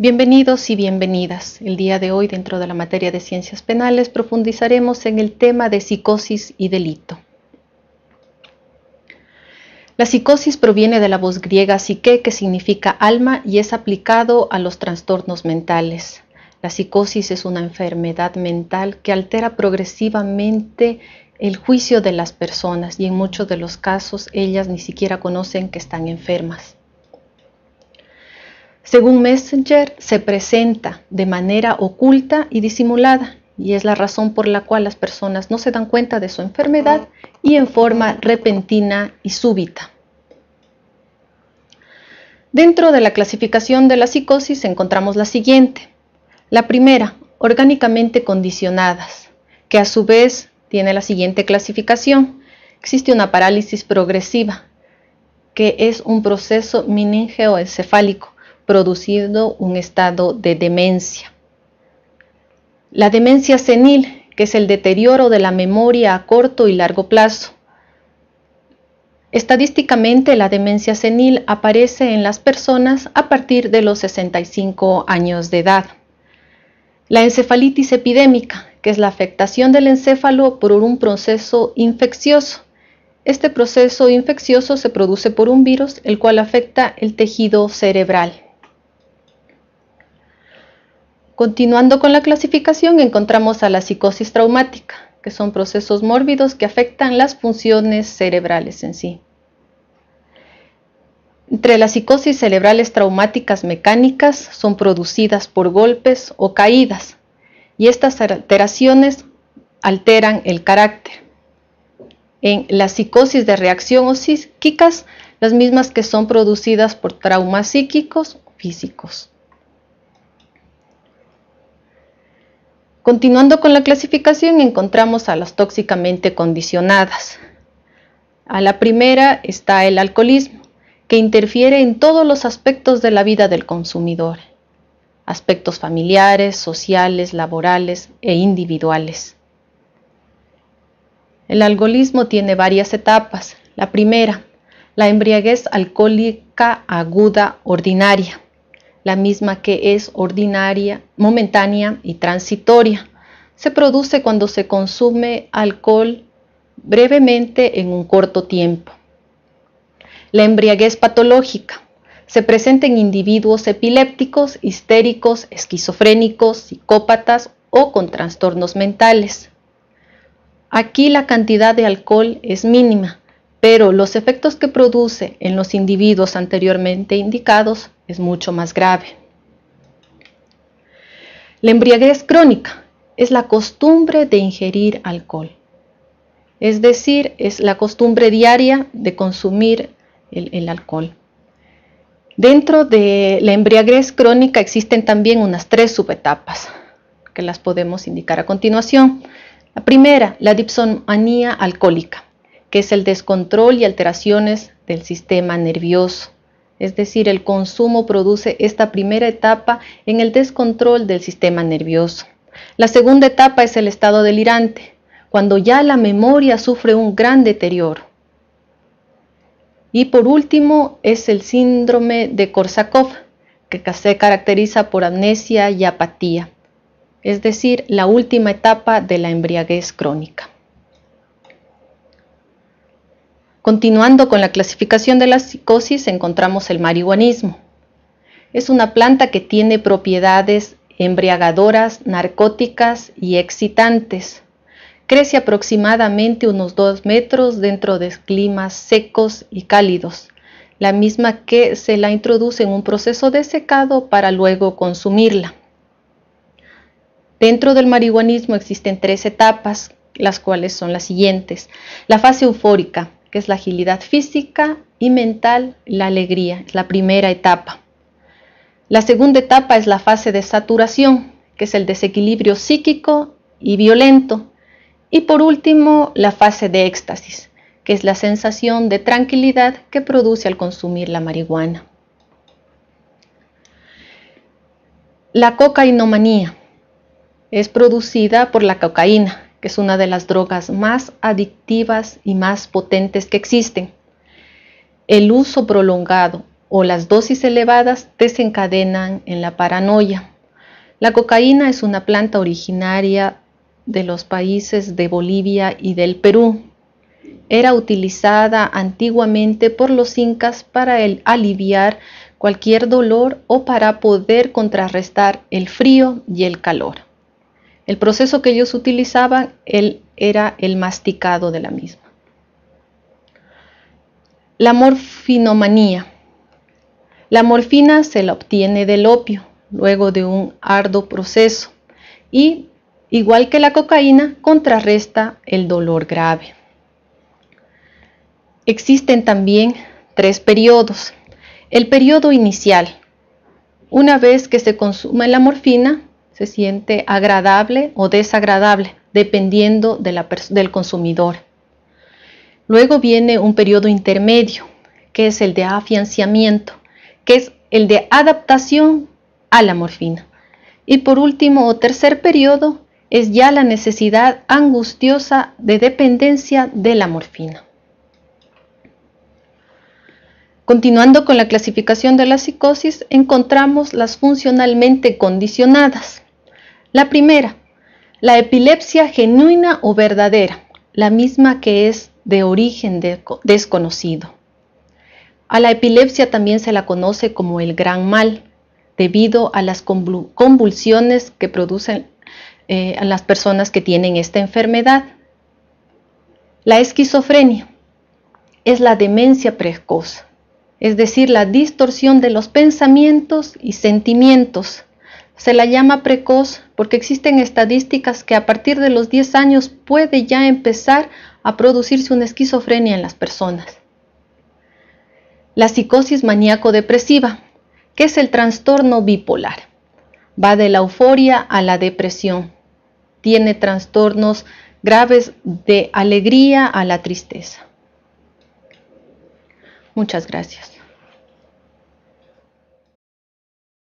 Bienvenidos y bienvenidas. El día de hoy, dentro de la materia de ciencias penales, profundizaremos en el tema de psicosis y delito. La psicosis proviene de la voz griega psique, que significa alma, y es aplicado a los trastornos mentales. La psicosis es una enfermedad mental que altera progresivamente el juicio de las personas y en muchos de los casos ellas ni siquiera conocen que están enfermas. Según Messenger, se presenta de manera oculta y disimulada, y es la razón por la cual las personas no se dan cuenta de su enfermedad y en forma repentina y súbita. Dentro de la clasificación de la psicosis encontramos la siguiente. La primera, orgánicamente condicionadas, que a su vez tiene la siguiente clasificación. Existe una parálisis progresiva, que es un proceso meningeoencefálico produciendo un estado de demencia. La demencia senil, que es el deterioro de la memoria a corto y largo plazo. Estadísticamente, la demencia senil aparece en las personas a partir de los 65 años de edad. La encefalitis epidémica, que es la afectación del encéfalo por un proceso infeccioso. Este proceso infeccioso se produce por un virus, el cual afecta el tejido cerebral. Continuando con la clasificación, encontramos a la psicosis traumática, que son procesos mórbidos que afectan las funciones cerebrales en sí. Entre las psicosis cerebrales traumáticas mecánicas son producidas por golpes o caídas, y estas alteraciones alteran el carácter. En la psicosis de reacción o psíquicas, las mismas que son producidas por traumas psíquicos o físicos. Continuando con la clasificación, encontramos a las tóxicamente condicionadas. A la primera está el alcoholismo, que interfiere en todos los aspectos de la vida del consumidor, aspectos familiares, sociales, laborales e individuales. El alcoholismo tiene varias etapas. La primera, la embriaguez alcohólica aguda ordinaria la misma que es ordinaria, momentánea y transitoria. Se produce cuando se consume alcohol brevemente en un corto tiempo. La embriaguez patológica se presenta en individuos epilépticos, histéricos, esquizofrénicos, psicópatas o con trastornos mentales. Aquí la cantidad de alcohol es mínima, pero los efectos que produce en los individuos anteriormente indicados es mucho más grave. La embriaguez crónica es la costumbre de ingerir alcohol, es decir, es la costumbre diaria de consumir el, el alcohol. Dentro de la embriaguez crónica existen también unas tres subetapas que las podemos indicar a continuación. La primera, la dipsomanía alcohólica que es el descontrol y alteraciones del sistema nervioso. Es decir, el consumo produce esta primera etapa en el descontrol del sistema nervioso. La segunda etapa es el estado delirante, cuando ya la memoria sufre un gran deterioro. Y por último es el síndrome de Korsakoff, que se caracteriza por amnesia y apatía, es decir, la última etapa de la embriaguez crónica. Continuando con la clasificación de la psicosis, encontramos el marihuanismo. Es una planta que tiene propiedades embriagadoras, narcóticas y excitantes. Crece aproximadamente unos 2 metros dentro de climas secos y cálidos, la misma que se la introduce en un proceso de secado para luego consumirla. Dentro del marihuanismo existen tres etapas, las cuales son las siguientes. La fase eufórica, que es la agilidad física y mental, la alegría, es la primera etapa. La segunda etapa es la fase de saturación, que es el desequilibrio psíquico y violento. Y por último, la fase de éxtasis, que es la sensación de tranquilidad que produce al consumir la marihuana. La cocainomanía es producida por la cocaína, que es una de las drogas más adictivas y más potentes que existen. El uso prolongado o las dosis elevadas desencadenan en la paranoia. La cocaína es una planta originaria de los países de Bolivia y del Perú. Era utilizada antiguamente por los incas para aliviar cualquier dolor o para poder contrarrestar el frío y el calor. El proceso que ellos utilizaban era el masticado de la misma. La morfinomanía. La morfina se la obtiene del opio luego de un arduo proceso y, igual que la cocaína, contrarresta el dolor grave. Existen también tres periodos. El periodo inicial. Una vez que se consume la morfina, se siente agradable o desagradable, dependiendo del consumidor. Luego viene un periodo intermedio, que es el de afianciamiento, que es el de adaptación a la morfina. Y por último o tercer periodo es ya la necesidad angustiosa de dependencia de la morfina. Continuando con la clasificación de la psicosis, encontramos las funcionalmente condicionadas. La primera, la epilepsia genuina o verdadera, la misma que es de origen desconocido. A la epilepsia también se la conoce como el gran mal, debido a las convulsiones que producen eh, a las personas que tienen esta enfermedad. La esquizofrenia es la demencia precoz, es decir, la distorsión de los pensamientos y sentimientos. Se la llama precoz porque existen estadísticas que a partir de los 10 años puede ya empezar a producirse una esquizofrenia en las personas. La psicosis maníaco-depresiva, que es el trastorno bipolar, va de la euforia a la depresión. Tiene trastornos graves de alegría a la tristeza. Muchas gracias.